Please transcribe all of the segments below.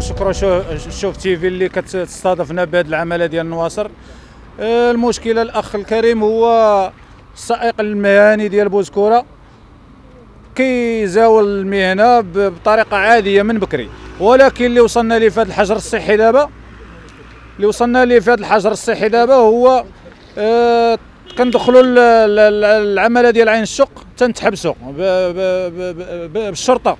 كنشكروا شو شوف تي في اللي كتستضيفنا بهذه العمله ديال النواصر. آه، المشكلة الأخ الكريم هو السائق المهني ديال بوزكورة. كيزاول المهنة بطريقة عادية من بكري. ولكن اللي وصلنا ليه في هذا الحجر الصحي دابا اللي وصلنا ليه في هذا الحجر الصحي دابا هو آه كندخلوا ال- ال- ال- العمله ديال عين الشق تنتحبسوا بالشرطة.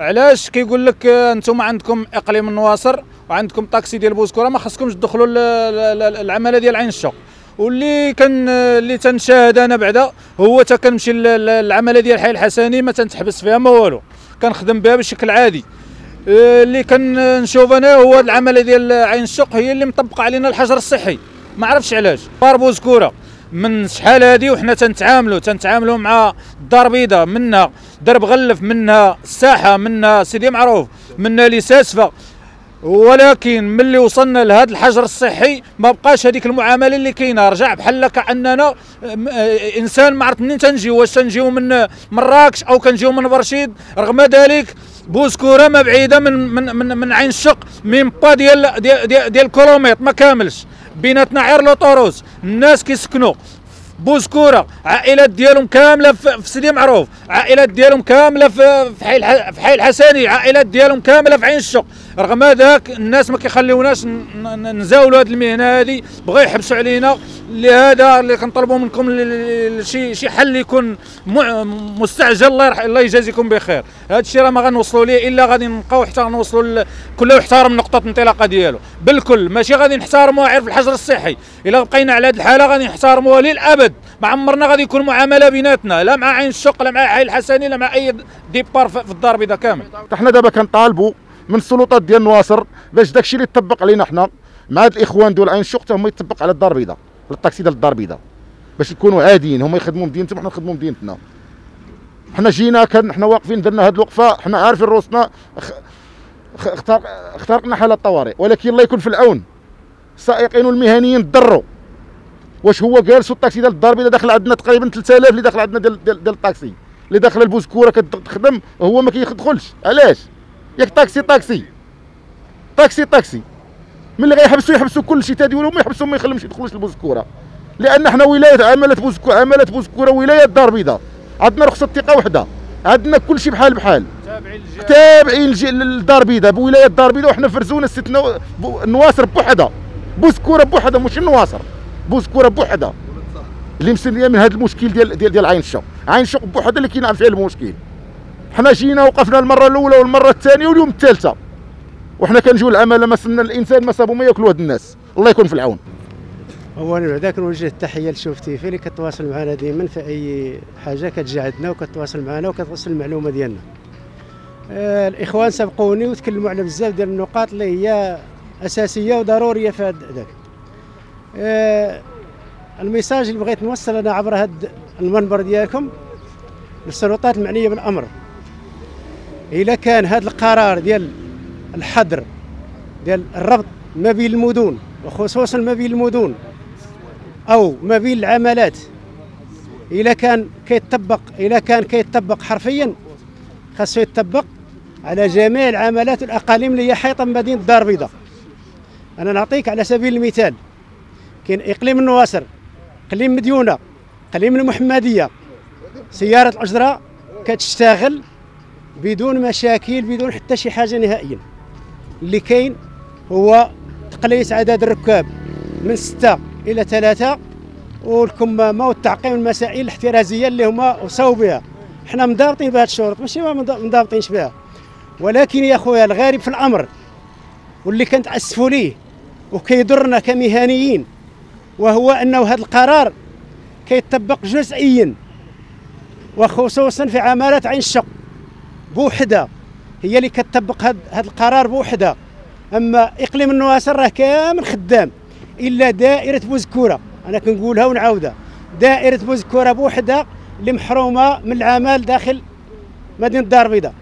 علاش كيقول لك أنتم عندكم اقليم النواصر وعندكم طاكسي ديال بوزكورة ما خصكمش تدخلوا ال- ال- ال- العمله ديال عين الشق واللي كان اللي تنشاهد أنا بعدا هو تا كنمشي ل- ل- العمله ديال الحي الحسني ما تنتحبس فيها ما والو. كنخدم بها بشكل عادي. آه، اللي كنشوف أنا هو العمله ديال عين الشق هي اللي مطبقة علينا الحجر الصحي. ما عرفتش علاش. باربوز كوره من شحال هادي وحنا تنتعاملوا تنتعاملوا مع الدار البيضاء منها درب غلف منها الساحه منها سيدي معروف منها لساسفه ولكن ملي وصلنا لهذا الحجر الصحي ما بقاش هذيك المعاملة اللي كاينة. رجع بحال كاننا إنسان ما عرفت منين تنجيو واش تنجيو من مراكش أو كنجيو من برشيد. رغم ذلك بوسكورة ما بعيده من من من, من عين الشق من با ديال ديال ديال, ديال كيلومتر ما كاملش. بيناتنا عير لوطوروس الناس كيسكنوا. بوزكوره عائلات ديالهم كاملة في سيدي معروف. عائلات ديالهم كاملة في حي في حي الحسني. عائلات ديالهم كاملة في عين الشق رغم ذاك الناس ما كيخليوناش نزاولوا هذه المهنة هذه بغاو يحبسوا علينا. لهذا اللي كنطلبوا منكم شي شي حل يكون مستعجل. الله يرح الله يجازيكم بخير. هذا الشيء راه ما غنوصلوا ليه إلا غادي نبقاو حتى نوصلوا كل يحترم نقطة الانطلاقه ديالو. بالكل. ماشي غادي نحترموها غير في الحجر الصحي. إلا بقينا على هذه الحالة غادي نحترموها للأبد. ما عمرنا غادي يكون معاملة بيناتنا. لا مع عين الشق لا مع حي الحسني لا مع أي ديبار في الدار البيضاء كامل. حنا دابا كنطالبوا من السلطات ديال نواصر باش داكشي اللي يطبق علينا حنا مع هاد الإخوان دول عين الشق هما يطبق على الدار البيضاء على الطاكسي ديال الدار البيضاء باش يكونوا عاديين هما يخدموا مدينتهم وحنا نخدموا مدينتنا. حنا جينا كان حنا واقفين درنا هاد الوقفة حنا عارفين روسنا اخترقنا حالة الطوارئ. ولكن الله يكون في العون. السائقين والمهنيين تضروا. واش هو جالس الطاكسي ديال الدار البيضاء داخل عندنا تقريبا 3000 اللي داخل عندنا ديال ديال, ديال الطاكسي اللي داخل البوزكوره كتخدم هو ما كيدخلش علاش؟ ياك طاكسي طاكسي طاكسي طاكسي من اللي غيحبسوا يحبسوا كل شيء تادي ولا ما يحبسوا ما يخليهمش يدخلوش البوزكوره لأن حنا ولاية عماله بوزكوره عماله بوزكوره ولاية الدار البيضاء عندنا رخصة ثقة وحدة. عندنا كل شيء بحال بحال. تابعين للدار البيضاء بولاية الدار البيضاء وحنا فرزونا ست نواصر بوحدها بوزكوره بوحدها ماشي النواصر بوزكوره بوحدها اللي مسليه من هذا المشكل ديال ديال ديال عين الشق عين الشق بوحدها اللي كاين فيها المشكل. حنا جينا وقفنا المرة الأولى والمرة الثانية واليوم الثالثة. وحنا كنجيو العماله ما سن الإنسان ما صابوا ما ياكلوا هاد الناس. الله يكون في العون. اولا بعدا كنوجه التحية لشوف تيفي اللي كتواصل معنا دائما في أي حاجة كتجي عندنا وكتواصل معنا وكتوصل المعلومة ديالنا. آه الإخوان سبقوني وتكلموا على بزاف ديال النقاط اللي هي أساسية وضرورية في هاد ذاك آه الميساج اللي بغيت نوصل أنا عبر هاد المنبر ديالكم للسلطات المعنية بالأمر. اذا كان هذا القرار ديال الحظر ديال الربط ما بين المدن وخصوصا ما بين المدن أو ما بين العملات إلى كان كيتطبق إلى كان كيتطبق حرفيا خاصو يتطبق على جميع العملات والأقاليم اللي هي حيطة مدينة الدار البيضاء. أنا نعطيك على سبيل المثال كاين إقليم النواصر إقليم مديونة إقليم المحمدية. سيارة الأجرة كتشتغل بدون مشاكل بدون حتى شي حاجة نهائيا. اللي كاين هو تقليص عدد الركاب من ستة إلى ثلاثة والكمامة والتعقيم المسائل الاحترازية اللي هما وصاو بها. حنا مضابطين بهذه الشروط ماشي ما مضا- مضابطينش بها. ولكن يا خويا الغريب في الأمر واللي كنتأسفوا ليه وكيضرنا كمهنيين وهو أنه هذا القرار كيطبق جزئيا وخصوصا في عمالة عين الشق بوحدة. هي اللي كتطبق هذا القرار بوحدة. أما إقليم النواصر راه كامل خدام إلا دائرة بوزكورة. أنا كنقولها ونعاودها. دائرة بوزكورة بوحدها اللي محرومة من العمل داخل مدينة الدار البيضاء.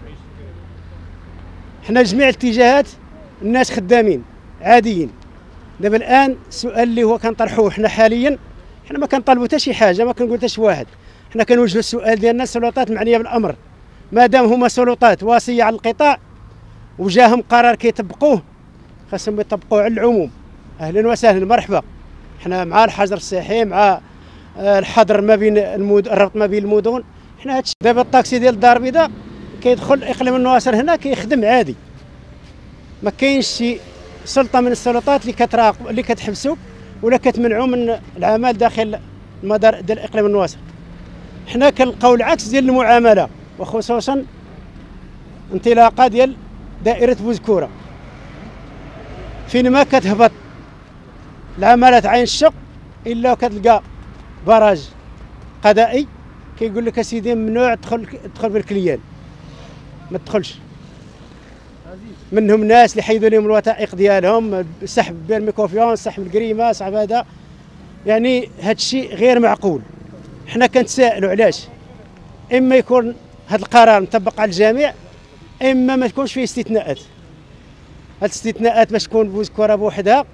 حنا جميع الاتجاهات الناس خدامين عاديين. دابا الآن السؤال اللي هو كنطرحوه حنا حاليا حنا ما كنطالبوا حتى شي حاجة ما كنقول حتى شي واحد. حنا كنوجهوا السؤال ديالنا للسلطات المعنيه بالأمر. ما دام هما سلطات واسية على القطاع وجاهم قرار كيطبقوه خاصهم يطبقوه على العموم. أهلا وسهلا مرحبا. حنا مع الحجر الصحي مع آه، الحظر ما بين المد... الربط ما بين المدن. حنا هادشي دابا الطاكسي ديال الدار البيضاء كيدخل اقليم النواصر هنا كيخدم عادي. ما كاينش شي سلطة من السلطات اللي كتراقب اللي كتحبسو ولا كتمنعو من العمل داخل المدار ديال إقليم النواصر حنا كنلقاو العكس ديال المعاملة وخصوصا انطلاقة ديال دائرة بوسكورة فين ما كتهبط العمالات عين الشق إلا كتلقى barrage قضائي كيقول لك أسيدي ممنوع تدخل تدخل بال client. ما تدخلش. منهم ناس اللي حيدوا لهم الوثائق ديالهم سحب permis confiance سحب القريمه سحب هذا. يعني هذا الشيء غير معقول. حنا كنتسائلوا علاش؟ إما يكون هذا القرار مطبق على الجميع إما ما تكونش فيه استثناءات. هاد الاستثناءات باش تكون بوزكوره بوحدها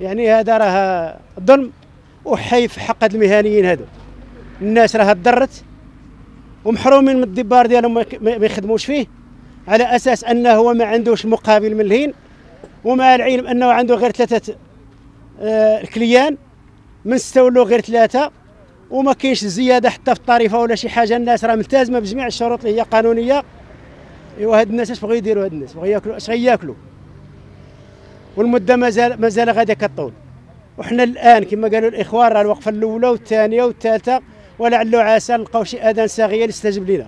يعني هذا راه ظلم وحي في حق هاد المهنيين هادو. الناس راه تضرت ومحرومين من الدبار ديالهم ما يخدموش فيه. على أساس أنه هو ما عندوش مقابل من الهين ومع العلم أنه عنده غير ثلاثة آه كليان من ستة غير ثلاثة وما كاينش زيادة حتى في الطريفة ولا شي حاجة. الناس راه ملتزمة بجميع الشروط اللي هي قانونية. أيوا هاد الناس اش بغاو يديروا هاد الناس؟ بغاو ياكلوا اش غياكلوا والمدة مازال مازال غادي كطول. وحنا الآن كما قالوا الإخوان راه الوقفة الأولى والثانية والثالثة ولعل عسى نلقاو شي آذان صاغية اللي يستجيب لنا